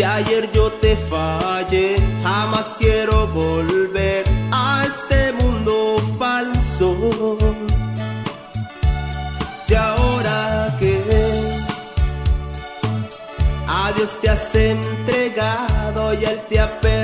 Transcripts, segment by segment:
Si ayer yo te fallé, jamás quiero volver a este mundo falso. Y ahora que a Dios te has entregado y Él te ha pedido.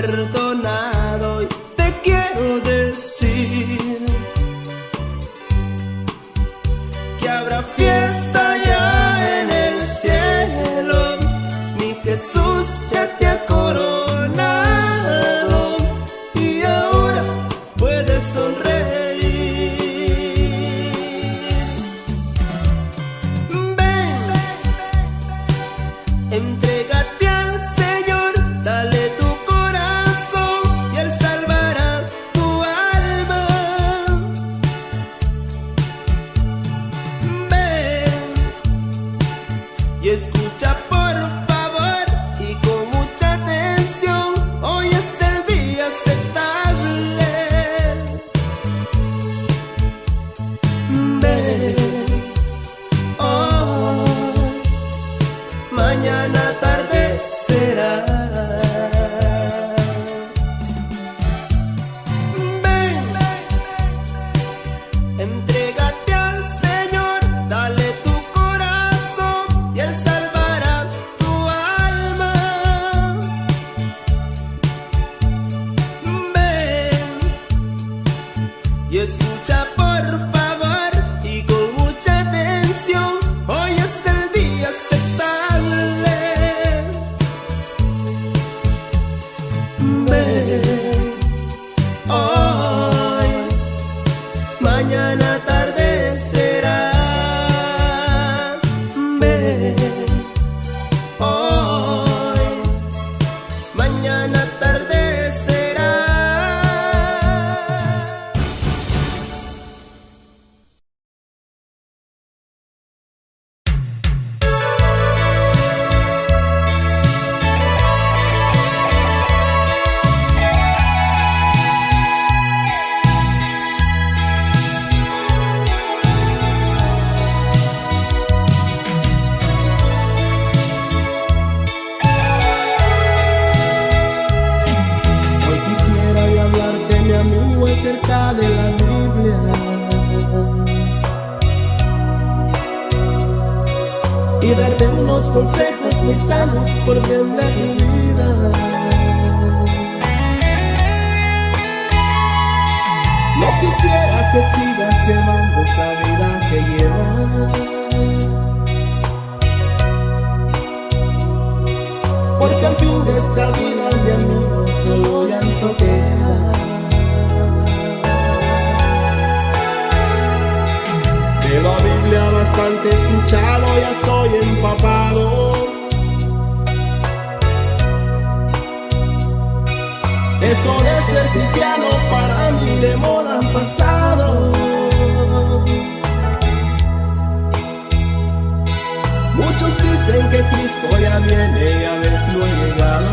Que sigas llevando esa vida que llevas. Porque al fin de esta vida, mi amigo, solo llanto queda. De la Biblia bastante escuchado, ya estoy empapado. Eso de ser cristiano para mí de moda pasado. Muchos dicen que Cristo ya viene y a veces no ha llegado.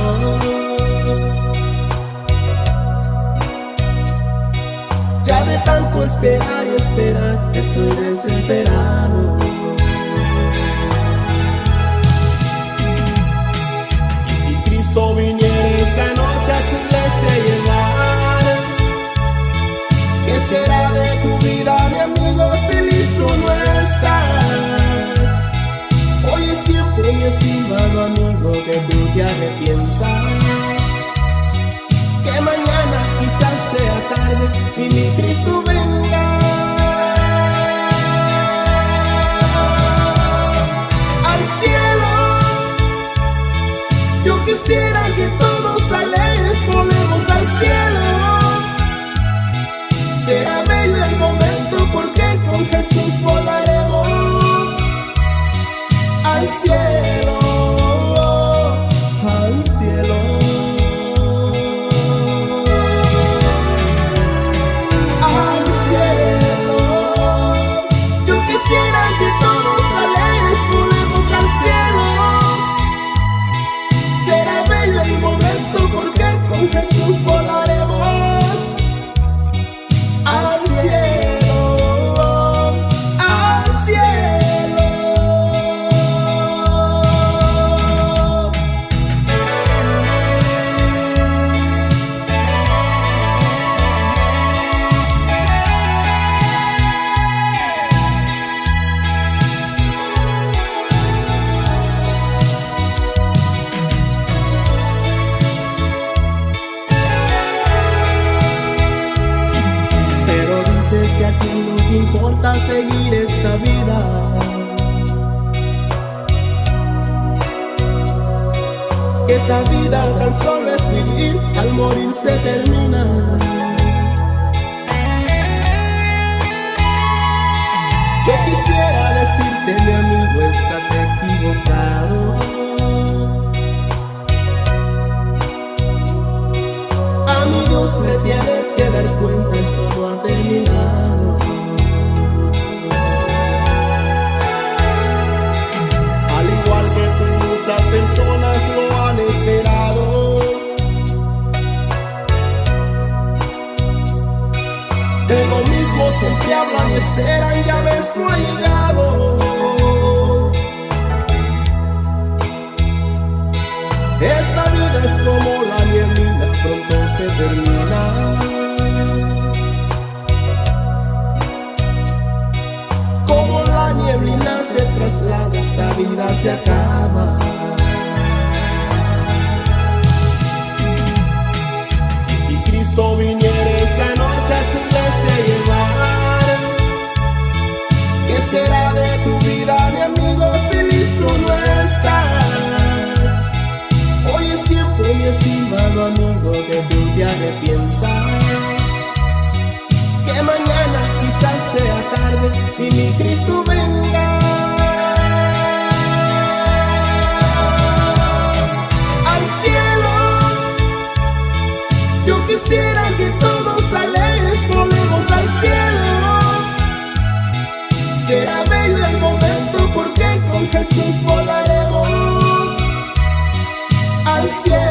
Ya de tanto esperar y esperar, estoy desesperado. Te arrepientas. Que mañana quizás sea tarde y mi Le tienes que dar cuenta, esto no ha terminado. Al igual que tú, muchas personas lo han esperado. De lo mismo siempre hablan y esperan, ya se acaba. Y si Cristo viniera esta noche a su iglesia llevar, ¿qué será de tu vida, mi amigo, si listo no estás? Hoy es tiempo, mi estimado amigo, que tú te arrepientas. Que mañana quizás sea tarde y mi Cristo volaremos al cielo,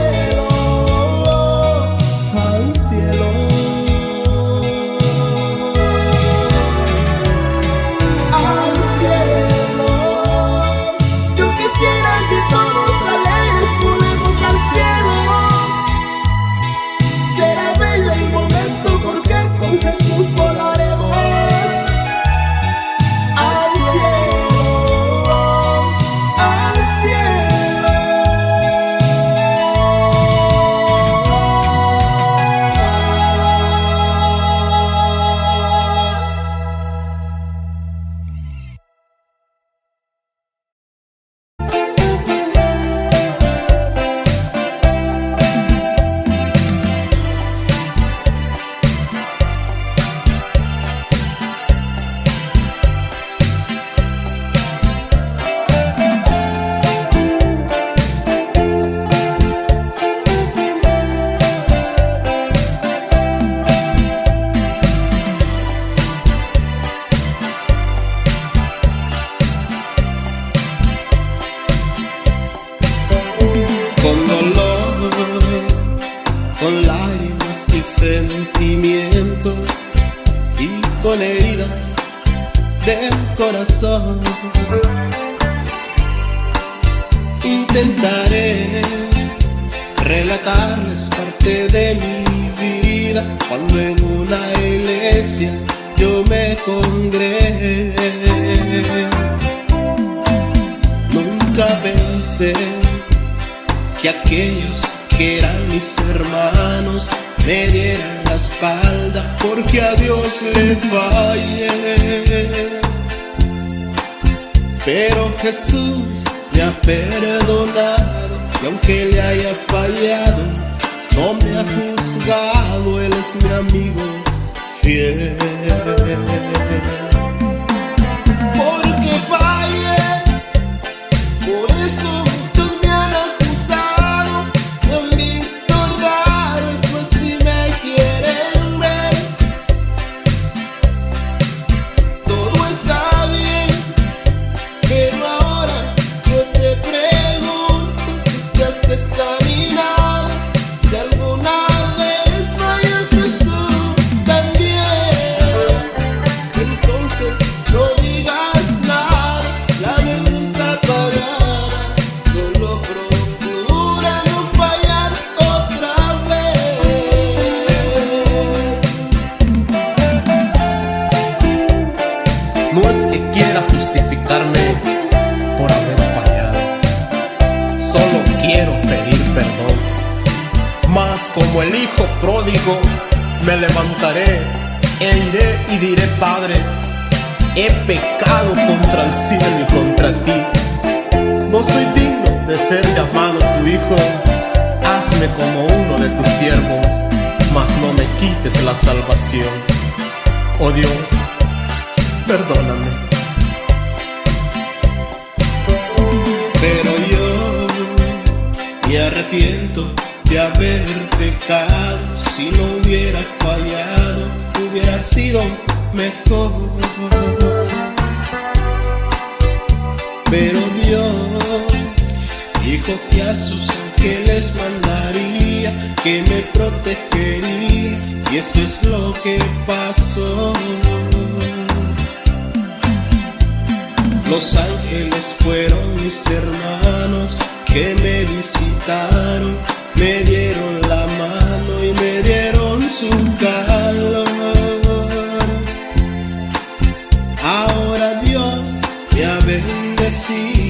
Intentaré relatarles parte de mi vida cuando en una iglesia yo me congregué. Nunca pensé que aquellos que eran mis hermanos me dieran la espalda porque a Dios le fallé. Pero Jesús me ha perdonado y aunque le haya fallado, no me ha juzgado, Él es mi amigo fiel. Por haber fallado, solo quiero pedir perdón. Mas como el hijo pródigo, me levantaré e iré y diré, Padre, he pecado contra el cielo y contra ti. No soy digno de ser llamado tu hijo, hazme como uno de tus siervos, mas no me quites la salvación. Oh Dios, perdóname. Pero yo me arrepiento de haber pecado. Si no hubiera fallado, hubiera sido mejor. Pero Dios dijo que a sus ángeles mandaría, que me protegería. Y esto es lo que pasó. Los ángeles fueron mis hermanos que me visitaron, me dieron la mano y me dieron su calor. Ahora Dios me ha bendecido,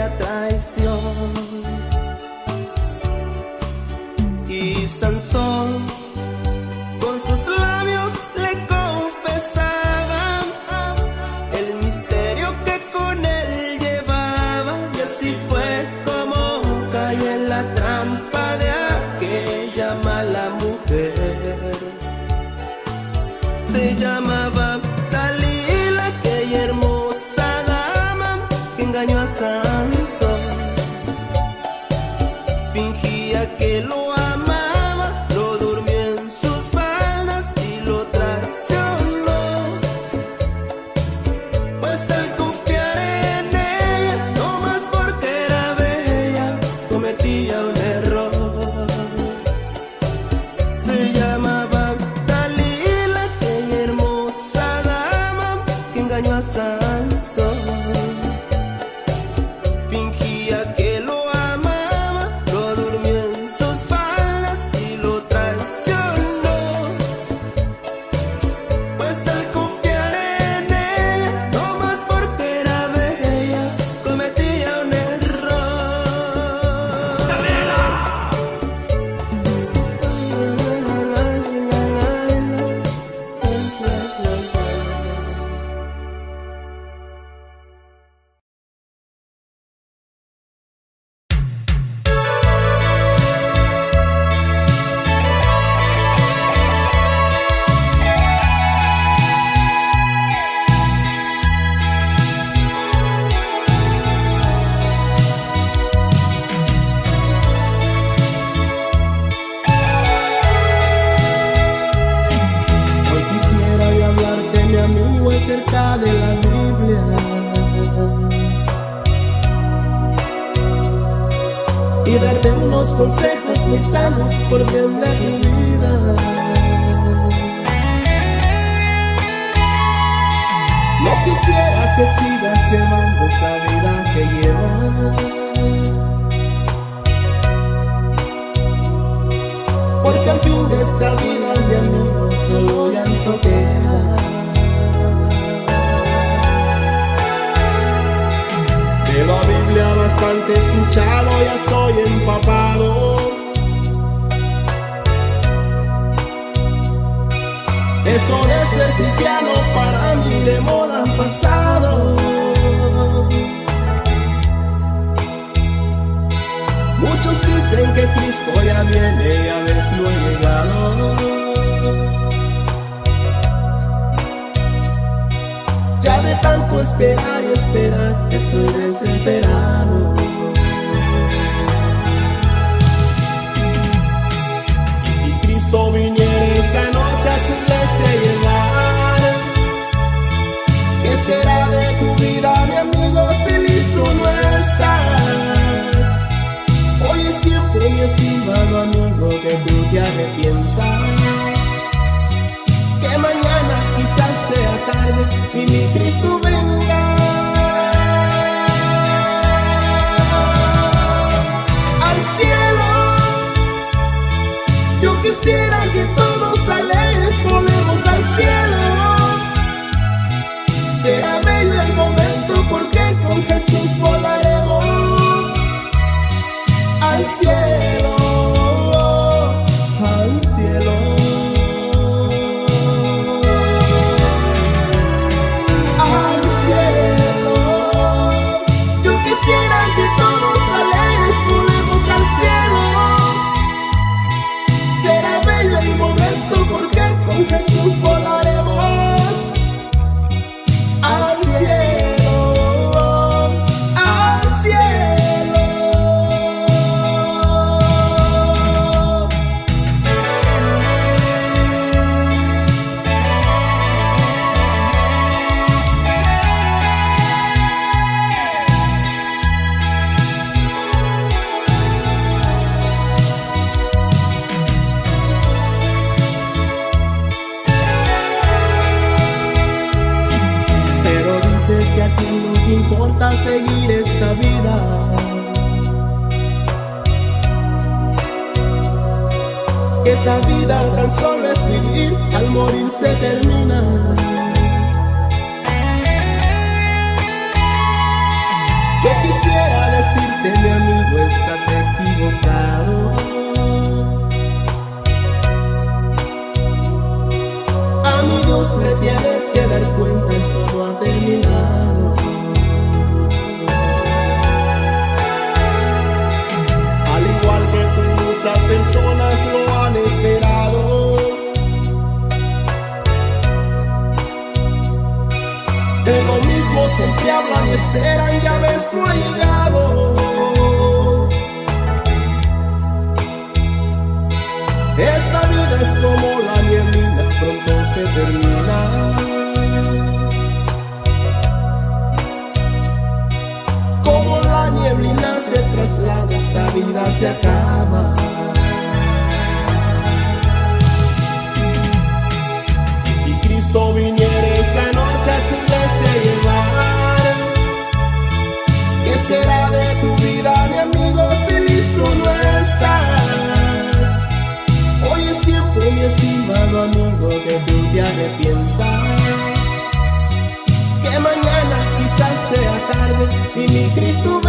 aquella traición. Ya estoy empapado. Eso de ser cristiano para mí de moda pasado. Muchos dicen que Cristo ya viene y a veces no ha llegado. Ya de tanto esperar y esperar, estoy desesperado. Esta noche a su iglesia llegar, ¿qué será de tu vida, mi amigo, si listo no estás? Hoy es tiempo, mi estimado amigo, que tú te arrepientas. Que mañana quizás sea tarde y mi Cristo con Jesús De lo mismo siempre hablan y esperan, ya ves, no ha llegado. Esta vida es como la nieblina, pronto se termina. Como la nieblina se traslada, esta vida se acaba. Que mañana quizás sea tarde y mi Cristo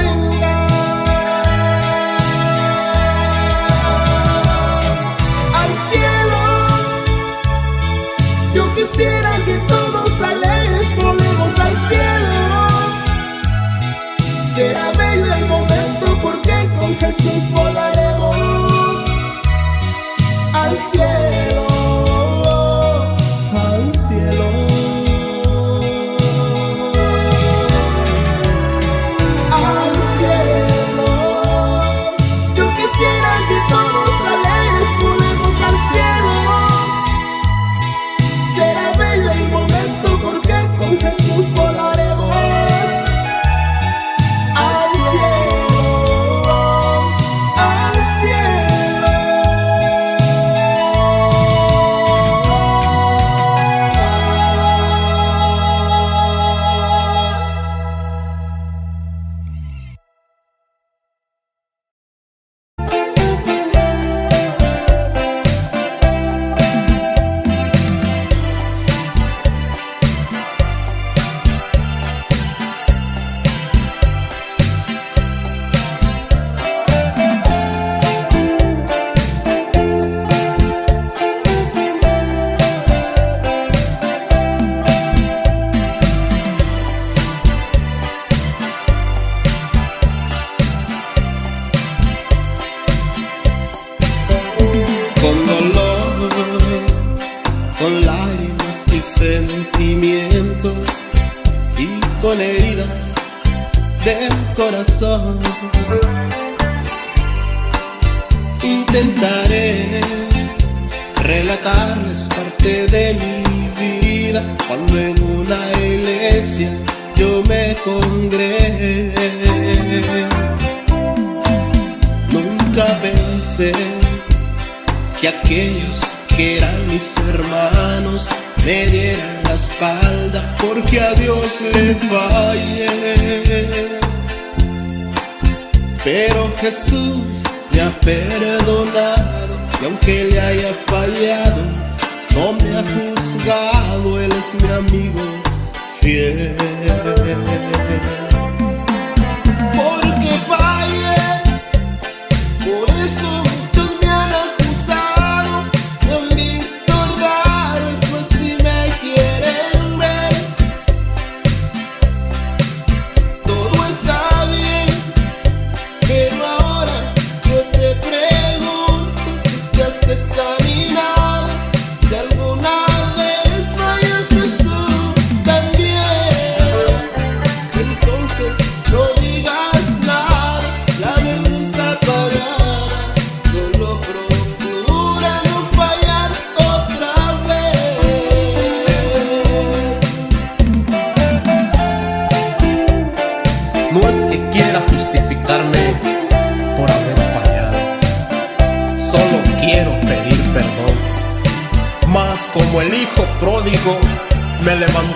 mis hermanos me dieran la espalda porque a Dios le fallé. Pero Jesús me ha perdonado y aunque le haya fallado, no me ha juzgado, Él es mi amigo fiel. Porque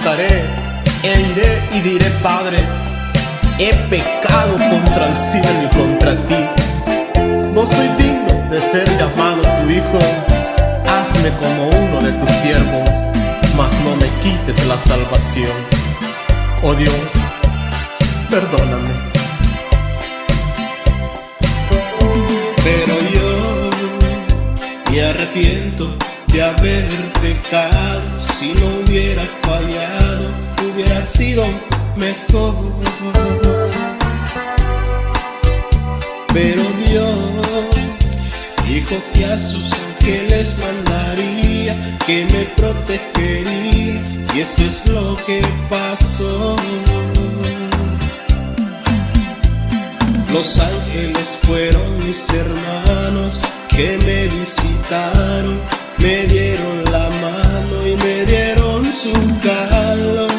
e iré y diré, Padre, he pecado contra el cielo y contra ti. No soy digno de ser llamado tu hijo. Hazme como uno de tus siervos, mas no me quites la salvación. Oh Dios, perdóname. Pero yo me arrepiento de haber pecado. Si no hubiera fallado, mejor. Pero Dios dijo que a sus ángeles mandaría, que me protegería. Y esto es lo que pasó. Los ángeles fueron mis hermanos que me visitaron, me dieron la mano y me dieron su calor.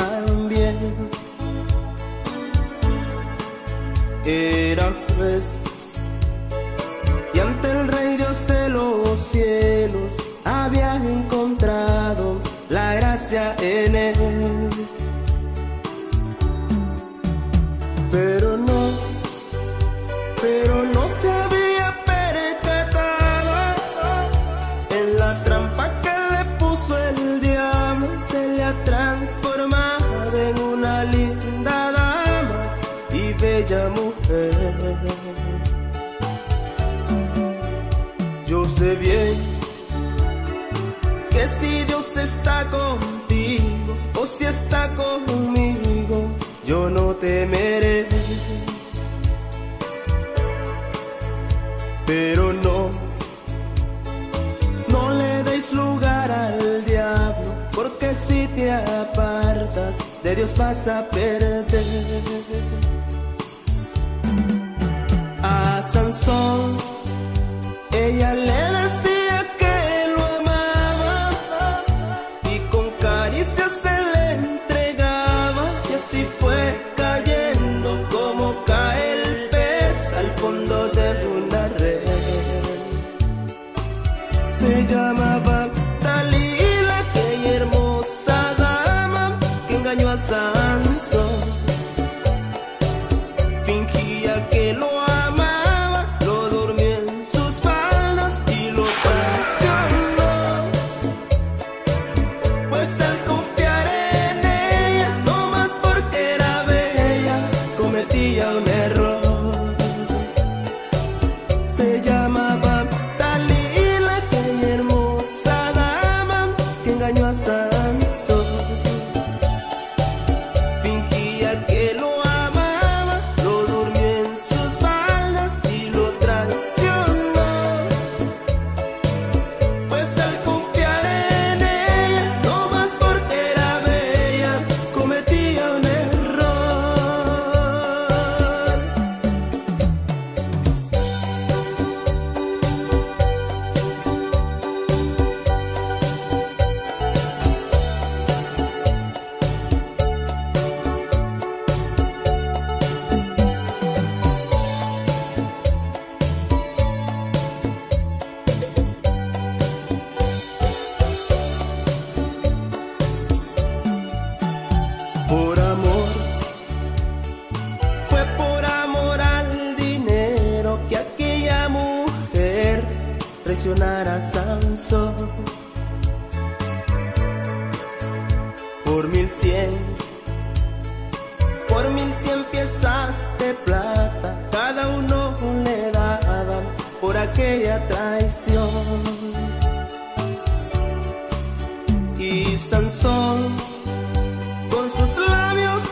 también. Era juez y ante el rey Dios de los cielos había encontrado la gracia en él. bien que si Dios está contigo o si está conmigo, yo no temeré. Pero no, no le deis lugar al diablo, porque si te apartas de Dios vas a perder. A Sansón Ella le decía por mil cien. Por mil cien piezas de plata, cada uno le daba por aquella traición. Y Sansón, con sus labios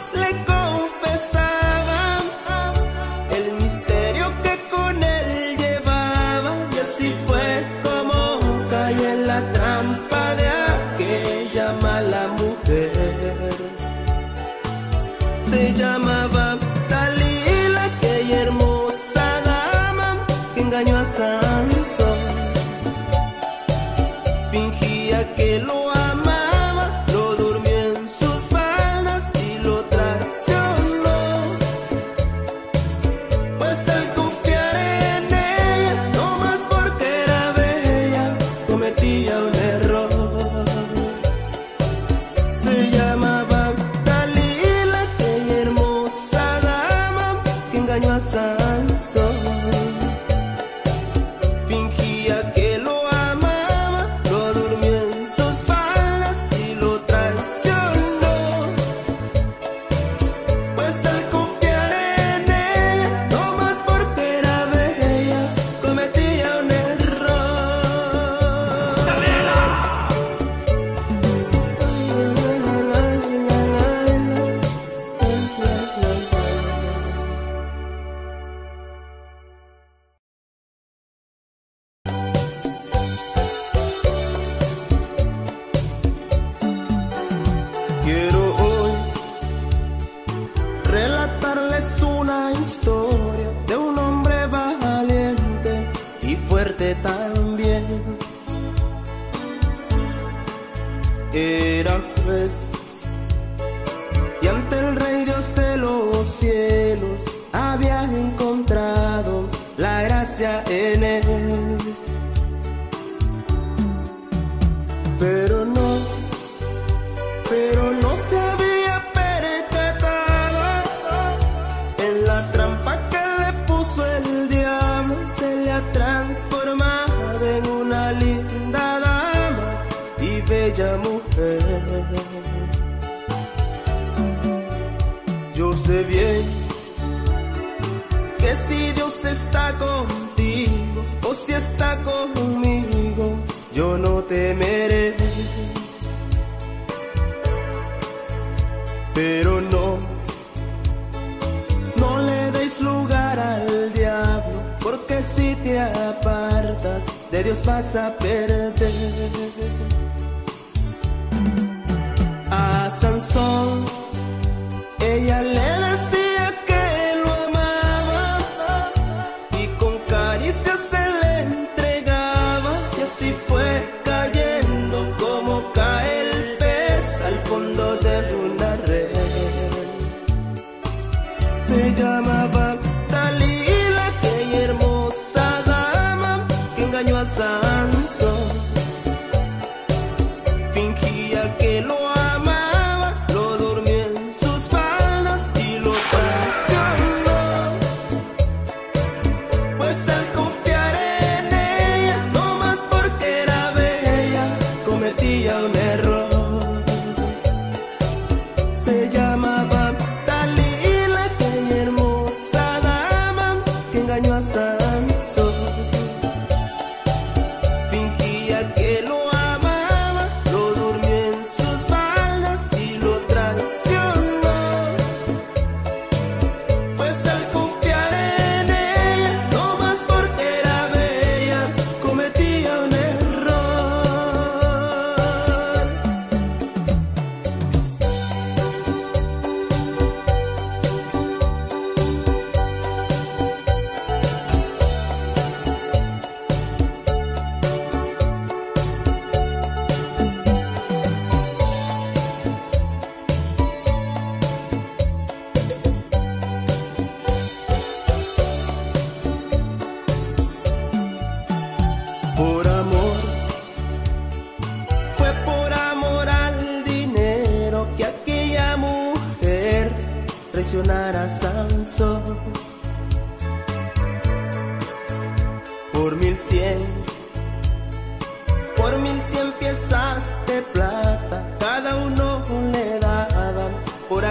vas a perder. A Sansón, ella le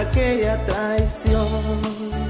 aquella traición.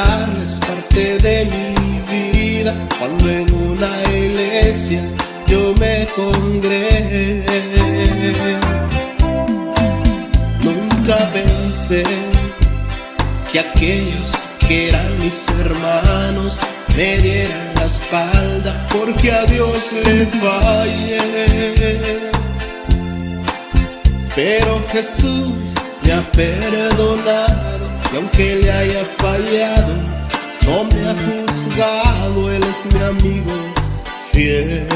Relatarles parte de mi vida cuando en una iglesia yo me congregué. Nunca pensé que aquellos que eran mis hermanos me dieran la espalda porque a Dios le fallé. Pero Jesús me ha perdonado y aunque le haya fallado, no me ha juzgado, Él es mi amigo fiel.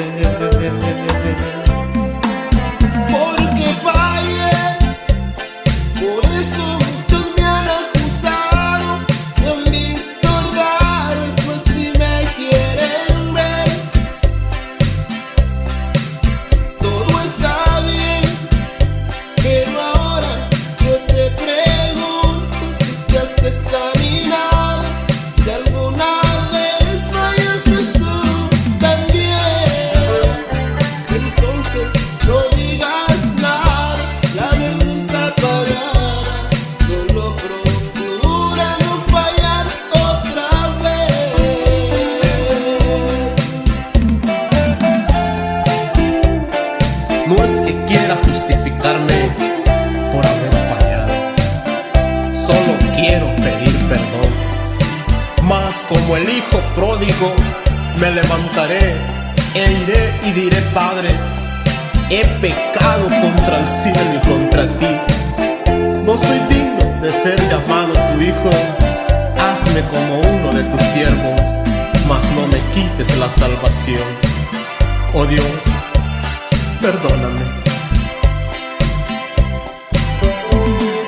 Como el hijo pródigo, me levantaré e iré y diré, Padre, he pecado contra el cielo y contra ti. No soy digno de ser llamado tu hijo, hazme como uno de tus siervos, mas no me quites la salvación. Oh Dios, perdóname.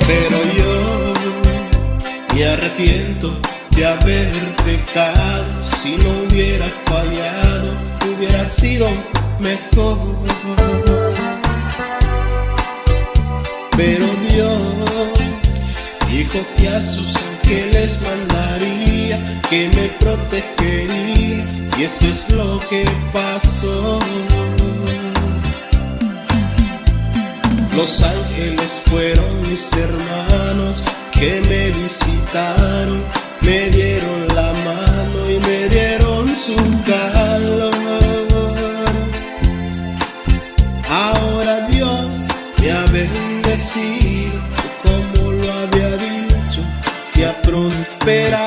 Pero yo me arrepiento de haber pecado. Si no hubiera fallado, hubiera sido mejor. Pero Dios dijo que a sus ángeles mandaría, que me protegería. Y esto es lo que pasó. Los ángeles fueron mis hermanos que me visitaron, me dieron la mano y me dieron su calor. Ahora Dios me ha bendecido como lo había dicho, que ha prosperado.